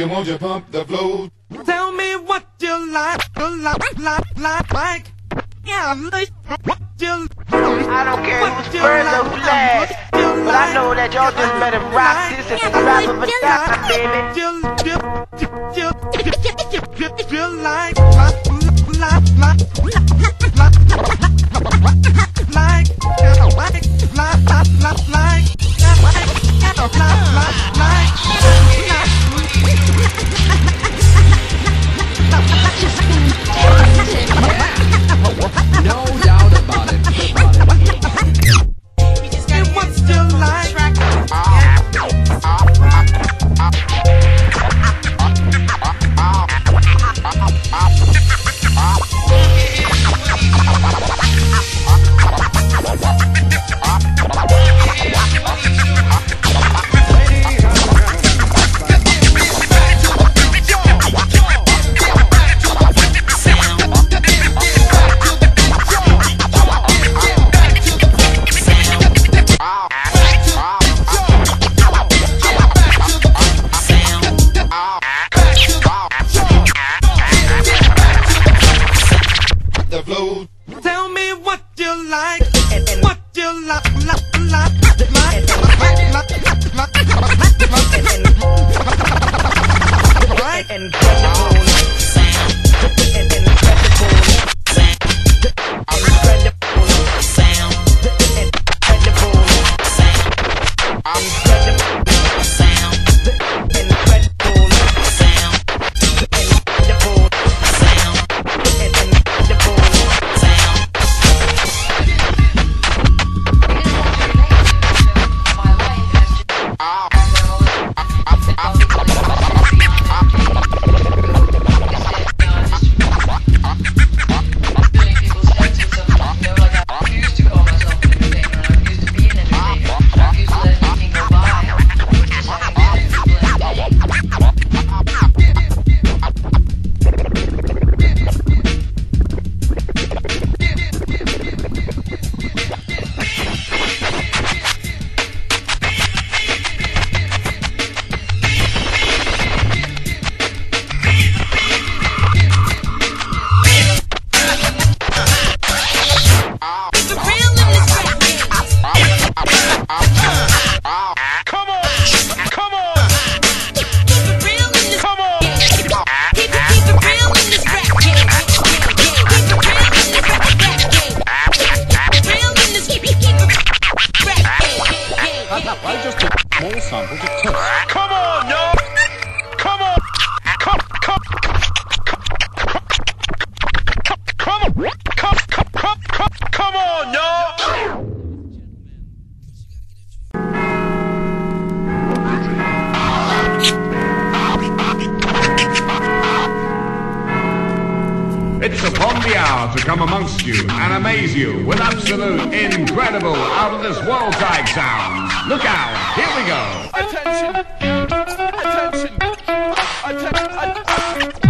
you want to pump the flow. Tell me what you like, like, like, like, like. Yeah, like, what you like. I don't care who's first or who's last, but I know that y'all just better rock this and the rap of a baby. I'm It's upon the hour to come amongst you and amaze you with absolute, incredible, out of this world type sounds. Look out, here we go. Attention! Attention! Attention!